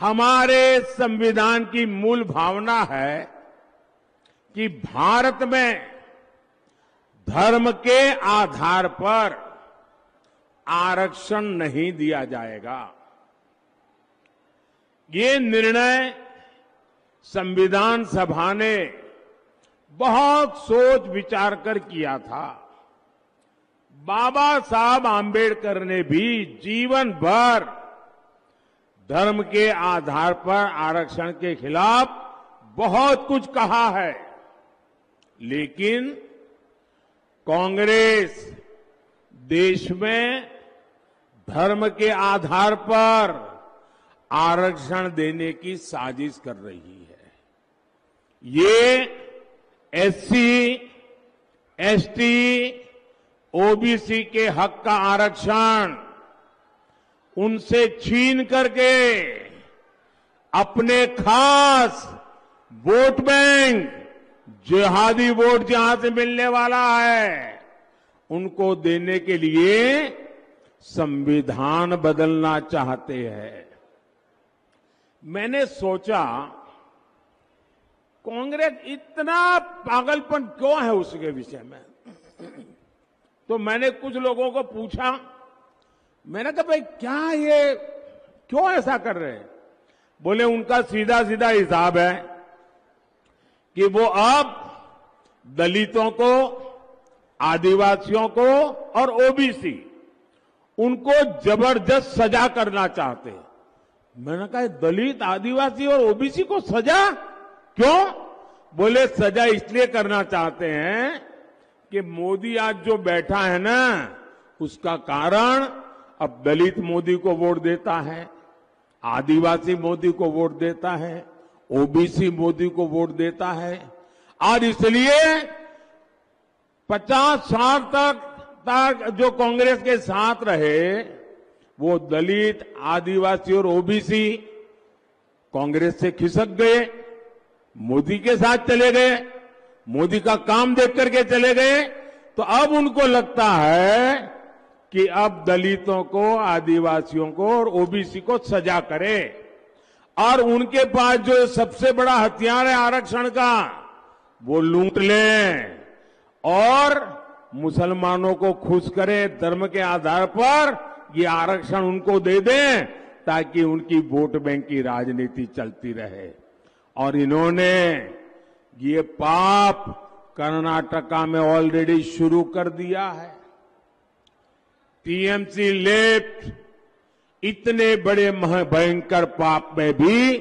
हमारे संविधान की मूल भावना है कि भारत में धर्म के आधार पर आरक्षण नहीं दिया जाएगा। ये निर्णय संविधान सभा ने बहुत सोच विचार कर किया था। बाबा साहब आंबेडकर ने भी जीवन भर धर्म के आधार पर आरक्षण के खिलाफ बहुत कुछ कहा है। लेकिन कांग्रेस देश में धर्म के आधार पर आरक्षण देने की साजिश कर रही है। ये एससी, एसटी, ओबीसी के हक का आरक्षण उनसे छीन करके अपने खास वोट बैंक, जिहादी वोट जहाँ से मिलने वाला है, उनको देने के लिए संविधान बदलना चाहते हैं। मैंने सोचा, कांग्रेस इतना पागलपन क्यों है उसके विषय में? तो मैंने कुछ लोगों को पूछा मैंने कहा, भाई, क्या ये, क्यों ऐसा कर रहे हैं? बोले, उनका सीधा सीधा हिसाब है कि वो अब दलितों को, आदिवासियों को और ओबीसी उनको ज़बरदस्त सजा करना चाहते हैं. मैंने कहा दलित, आदिवासी और ओबीसी को सजा? क्यों? बोले, सजा इसलिए करना चाहते हैं कि मोदी आज जो बैठा है ना, उसका कारण अब दलित मोदी को वोट देता है, आदिवासी मोदी को वोट देता है, ओबीसी मोदी को वोट देता है। और इसलिए 50 साल तक तक जो कांग्रेस के साथ रहे, वो दलित, आदिवासी और ओबीसी कांग्रेस से खिसक गए, मोदी के साथ चले गए, मोदी का काम देख करके चले गए। तो अब उनको लगता है कि अब दलितों को, आदिवासियों को और ओबीसी को सजा करे। और उनके पास जो सबसे बड़ा हथियार है आरक्षण का, वो लूट लें और मुसलमानों को खुश करें धर्म के आधार पर ये आरक्षण उनको दे दें ताकि उनकी वोट बैंक की राजनीति चलती रहे। और इन्होंने ये पाप कर्नाटका में ऑलरेडी शुरू कर दिया है। टीएमसी लेफ़्ट इतने बड़े भयंकर पाप में भी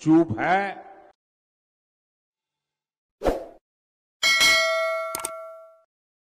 चूप है।